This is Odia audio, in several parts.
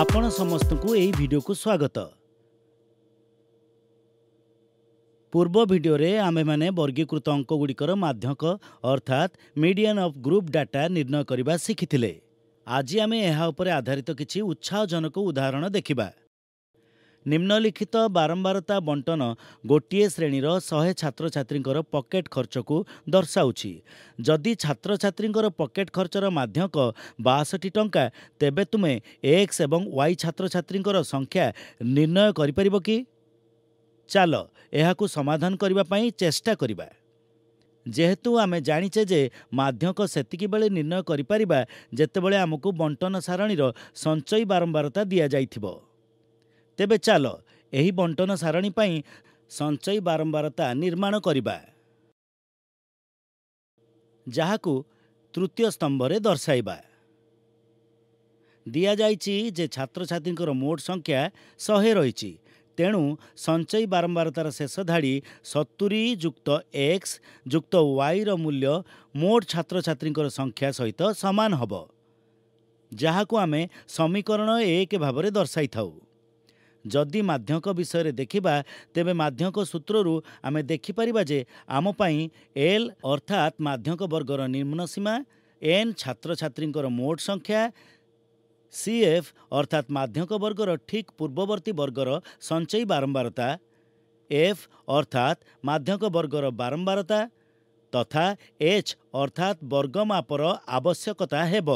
ଆପଣ ସମସ୍ତଙ୍କୁ ଏହି ଭିଡ଼ିଓକୁ ସ୍ୱାଗତ। ପୂର୍ବ ଭିଡ଼ିଓରେ ଆମେମାନେ ବର୍ଗୀକୃତ ଅଙ୍କଗୁଡ଼ିକର ମାଧ୍ୟକ ଅର୍ଥାତ୍ ମିଡ଼ିଆନ୍ ଅଫ୍ ଗ୍ରୁପ୍ ଡାଟା ନିର୍ଣ୍ଣୟ କରିବା ଶିଖିଥିଲେ। ଆଜି ଆମେ ଏହା ଉପରେ ଆଧାରିତ କିଛି ଉତ୍ସାହଜନକ ଉଦାହରଣ ଦେଖିବା। ନିମ୍ନଲିଖିତ ବାରମ୍ବାରତା ବଣ୍ଟନ ଗୋଟିଏ ଶ୍ରେଣୀର ଶହେ ଛାତ୍ରଛାତ୍ରୀଙ୍କର ପକେଟ୍ ଖର୍ଚ୍ଚକୁ ଦର୍ଶାଉଛି। ଯଦି ଛାତ୍ରଛାତ୍ରୀଙ୍କର ପକେଟ୍ ଖର୍ଚ୍ଚର ମାଧ୍ୟକ ବାଷଠି ଟଙ୍କା ତେବେ ତୁମେ ଏକ୍ସ ଏବଂ ୱାଇ ଛାତ୍ରଛାତ୍ରୀଙ୍କର ସଂଖ୍ୟା ନିର୍ଣ୍ଣୟ କରିପାରିବ କି? ଚାଲ ଏହାକୁ ସମାଧାନ କରିବା ପାଇଁ ଚେଷ୍ଟା କରିବା। ଯେହେତୁ ଆମେ ଜାଣିଛେ ଯେ ମାଧ୍ୟକ ସେତିକିବେଳେ ନିର୍ଣ୍ଣୟ କରିପାରିବା ଯେତେବେଳେ ଆମକୁ ବଣ୍ଟନ ସାରଣୀର ସଞ୍ଚୟୀ ବାରମ୍ବାରତା ଦିଆଯାଇଥିବ। ତେବେ ଚାଲ ଏହି ବଣ୍ଟନ ସାରଣୀ ପାଇଁ ସଞ୍ଚୟୀ ବାରମ୍ବାରତା ନିର୍ମାଣ କରିବା। ଯାହାକୁ ତୃତୀୟ ସ୍ତମ୍ଭରେ ଦର୍ଶାଇବା। ଦିଆଯାଇଛି ଯେ ଛାତ୍ରଛାତ୍ରୀଙ୍କର ମୋଟ ସଂଖ୍ୟା ଶହେ ରହିଛି ତେଣୁ ସଞ୍ଚୟୀ ବାରମ୍ବାରତାର ଶେଷ ଧାଡ଼ି ସତୁରି ଯୁକ୍ତ ଏକ୍ସ ଯୁକ୍ତ ୱାଇର ମୂଲ୍ୟ ମୋଟ ଛାତ୍ରଛାତ୍ରୀଙ୍କର ସଂଖ୍ୟା ସହିତ ସମାନ ହେବ ଯାହାକୁ ଆମେ ସମୀକରଣ ଏକ ଭାବରେ ଦର୍ଶାଇଥାଉ। ଯଦି ମାଧ୍ୟକ ବିଷୟରେ ଦେଖିବା ତେବେ ମାଧ୍ୟକ ସୂତ୍ରରୁ ଆମେ ଦେଖିପାରିବା ଯେ ଆମ ପାଇଁ ଏଲ୍ ଅର୍ଥାତ୍ ମାଧ୍ୟକ ବର୍ଗର ନିମ୍ନ ସୀମା ଏନ୍ ଛାତ୍ରଛାତ୍ରୀଙ୍କର ମୋଟ ସଂଖ୍ୟା ସି ଏଫ୍ ଅର୍ଥାତ୍ ମାଧ୍ୟକ ବର୍ଗର ଠିକ୍ ପୂର୍ବବର୍ତ୍ତୀ ବର୍ଗର ସଞ୍ଚୟୀ ବାରମ୍ବାରତା ଏଫ୍ ଅର୍ଥାତ୍ ମାଧ୍ୟକ ବର୍ଗର ବାରମ୍ବାରତା ତଥା ଏଚ୍ ଅର୍ଥାତ୍ ବର୍ଗ ମାପର ଆବଶ୍ୟକତା ହେବ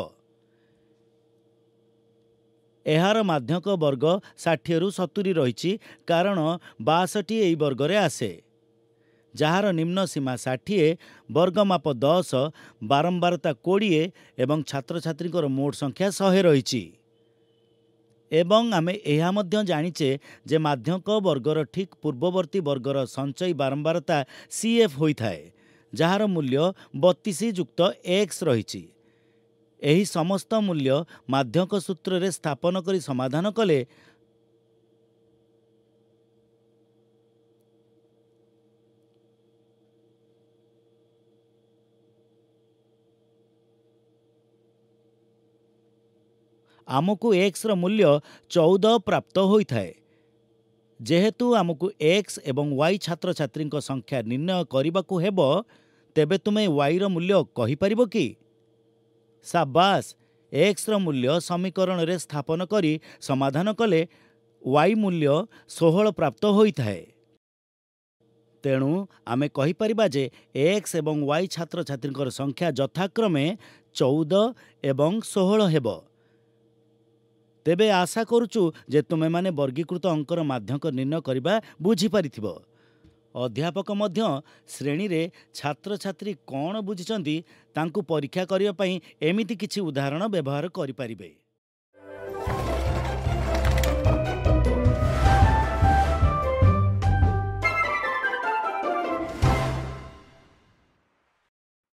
ଏହାର ମାଧ୍ୟକ ବର୍ଗ ଷାଠିଏରୁ ସତୁରି ରହିଛି କାରଣ ବାଷଠି ଏହି ବର୍ଗରେ ଆସେ। ଯାହାର ନିମ୍ନ ସୀମା ଷାଠିଏ ବର୍ଗମାପ ଦଶ ବାରମ୍ବାରତା କୋଡ଼ିଏ ଏବଂ ଛାତ୍ରଛାତ୍ରୀଙ୍କର ମୋଟ ସଂଖ୍ୟା ଶହେ ରହିଛି। ଏବଂ ଆମେ ଏହା ମଧ୍ୟ ଜାଣିଛେ ଯେ ମାଧ୍ୟକ ବର୍ଗର ଠିକ୍ ପୂର୍ବବର୍ତ୍ତୀ ବର୍ଗର ସଞ୍ଚୟୀ ବାରମ୍ବାରତା ସି ଏଫ୍ ହୋଇଥାଏ ଯାହାର ମୂଲ୍ୟ ବତିଶ ଯୁକ୍ତ ଏକ୍ସ ରହିଛି। ଏହି ସମସ୍ତ ମୂଲ୍ୟ ମାଧ୍ୟକ ସୂତ୍ରରେ ସ୍ଥାପନ କରି ସମାଧାନ କଲେ। ଆମକୁ ଏକ୍ସର ମୂଲ୍ୟ ଚଉଦ ପ୍ରାପ୍ତ ହୋଇଥାଏ। ଯେହେତୁ ଆମକୁ ଏକ୍ସ ଏବଂ ୱାଇ ଛାତ୍ରଛାତ୍ରୀଙ୍କ ସଂଖ୍ୟା ନିର୍ଣ୍ଣୟ କରିବାକୁ ହେବ ତେବେ ତୁମେ ୱାଇର ମୂଲ୍ୟ କହିପାରିବ କି? ସାବାସ୍ ଏକ୍ସର ମୂଲ୍ୟ ସମୀକରଣରେ ସ୍ଥାପନ କରି ସମାଧାନ କଲେ ୱାଇ ମୂଲ୍ୟ ଷୋହଳ ପ୍ରାପ୍ତ ହୋଇଥାଏ। ତେଣୁ ଆମେ କହିପାରିବା ଯେ ଏକ୍ସ ଏବଂ ୱାଇ ଛାତ୍ରଛାତ୍ରୀଙ୍କର ସଂଖ୍ୟା ଯଥାକ୍ରମେ ଚଉଦ ଏବଂ ଷୋହଳ ହେବ। ତେବେ ଆଶା କରୁଛୁ ଯେ ତୁମେମାନେ ବର୍ଗୀକୃତ ଅଙ୍କର ମାଧ୍ୟକ ନିର୍ଣ୍ଣୟ କରିବା ବୁଝିପାରିଥିବ। ଅଧ୍ୟାପକ ମଧ୍ୟ ଶ୍ରେଣୀରେ ଛାତ୍ରଛାତ୍ରୀ କ'ଣ ବୁଝିଛନ୍ତି ତାଙ୍କୁ ପରୀକ୍ଷା କରିବା ପାଇଁ ଏମିତି କିଛି ଉଦାହରଣ ବ୍ୟବହାର କରିପାରିବେ।